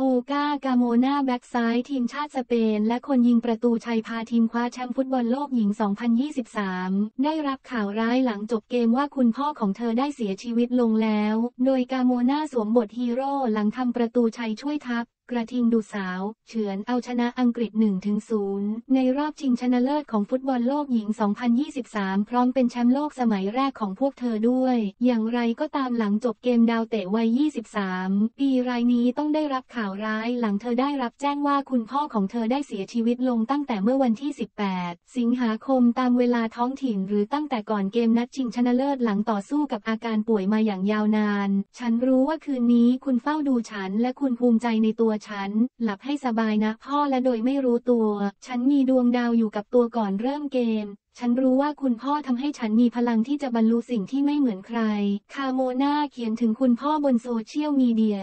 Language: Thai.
โอลกาการ์โมนาแบ็กซ้ายทีมชาติสเปน และคนยิงประตูชัยพาทีมคว้าแชมป์ฟุตบอลโลกหญิง 2023 ได้รับข่าวร้ายหลังจบเกมว่าคุณพ่อของเธอได้เสียชีวิตลงแล้ว โดยการ์โมนาสวมบทฮีโร่หลังทำประตูชัยช่วยทัพ กระทิงดุสาว เฉือนเอาชนะอังกฤษ 1-0 ในรอบชิงชนะเลิศของฟุตบอลโลกหญิง 2023 พร้อมเป็นแชมป์โลกสมัยแรกของพวกเธอด้วย อย่างไรก็ตามหลังจบเกมดาวเตะวัย 23 ปีรายนี้ต้องได้รับข่าวร้ายหลังเธอได้รับแจ้งว่าคุณพ่อของเธอได้เสียชีวิตลงตั้งแต่เมื่อวันที่ 18 สิงหาคมตามเวลาท้องถิ่น หรือตั้งแต่ก่อนเกมนัดชิงชนะเลิศหลังต่อสู้กับอาการป่วยมาอย่างยาวนาน ฉันรู้ว่าคืนนี้คุณเฝ้าดูฉันและคุณภูมิใจในตัวฉัน หลับให้สบายนะพ่อและโดยไม่รู้ตัว ฉันมีดวงดาวอยู่กับตัวก่อนเริ่มเกม ฉันรู้ว่าคุณพ่อทำให้ฉันมีพลังที่จะบรรลุสิ่งที่ไม่เหมือนใคร คาโมนาเขียนถึงคุณพ่อบนโซเชียลมีเดีย